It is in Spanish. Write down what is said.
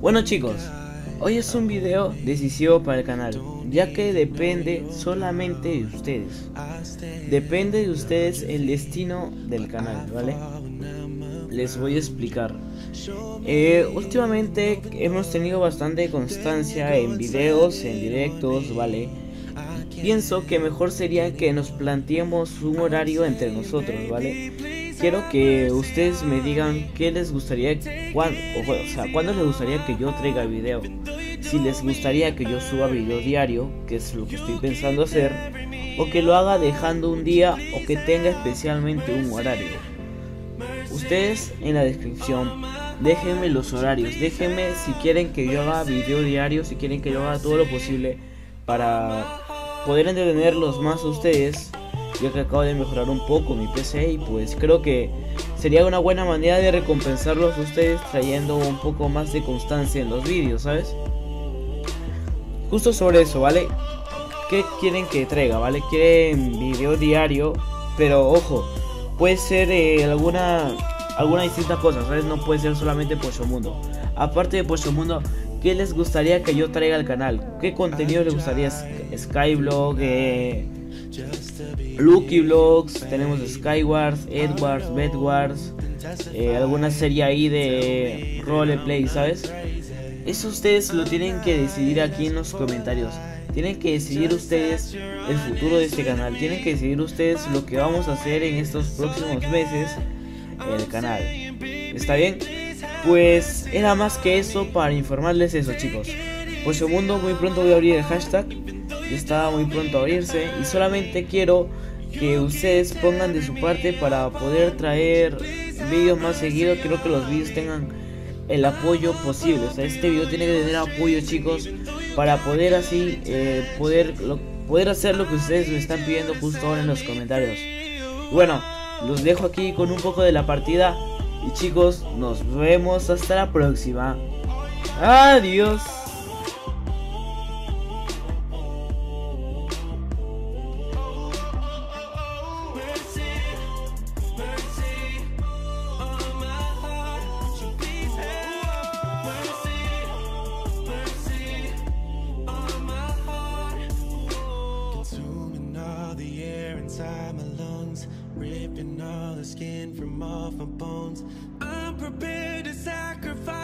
Bueno chicos, hoy es un video decisivo para el canal, ya que depende solamente de ustedes. Depende de ustedes el destino del canal, ¿vale? Les voy a explicar. Eh, últimamente hemos tenido bastante constancia en videos, en directos, ¿vale? Pienso que mejor sería que nos planteemos un horario entre nosotros, ¿vale? Quiero que ustedes me digan qué les gustaría, cuándo, o sea, cuándo les gustaría que yo traiga video. Si les gustaría que yo suba video diario, que es lo que estoy pensando hacer, o que lo haga dejando un día o que tenga especialmente un horario. Ustedes en la descripción déjenme los horarios, déjenme si quieren que yo haga video diario, si quieren que yo haga todo lo posible para poder entretenerlos más a ustedes ya que acabo de mejorar un poco mi PC y pues creo que sería una buena manera de recompensarlos a ustedes trayendo un poco más de constancia en los vídeos, ¿sabes? Justo sobre eso, ¿vale? ¿Qué quieren que traiga, ¿vale? Quieren video diario, pero ojo, puede ser eh, alguna alguna distinta cosa, ¿sabes? No puede ser solamente Pocho Mundo. Aparte de Pocho Mundo, ¿qué les gustaría que yo traiga al canal? ¿Qué contenido les gustaría? Skyblog, eh, Lucky Vlogs, tenemos Skywars, Edwards, Bedwars, eh, alguna serie ahí de roleplay, ¿sabes? Eso ustedes lo tienen que decidir aquí en los comentarios. Tienen que decidir ustedes el futuro de este canal. Tienen que decidir ustedes lo que vamos a hacer en estos próximos meses en el canal. ¿Está bien? Pues era más que eso para informarles eso, chicos. Pues mundo muy pronto voy a abrir el hashtag está muy pronto a abrirse y solamente quiero que ustedes pongan de su parte para poder traer vídeos más seguidos. Quiero que los vídeos tengan el apoyo posible. O sea, este video tiene que tener apoyo, chicos, para poder así eh, poder poder hacer lo que ustedes me están pidiendo justo ahora en los comentarios. Bueno, los dejo aquí con un poco de la partida y chicos, nos vemos hasta la próxima. Adiós. inside my lungs, ripping all the skin from off my bones. I'm prepared to sacrifice.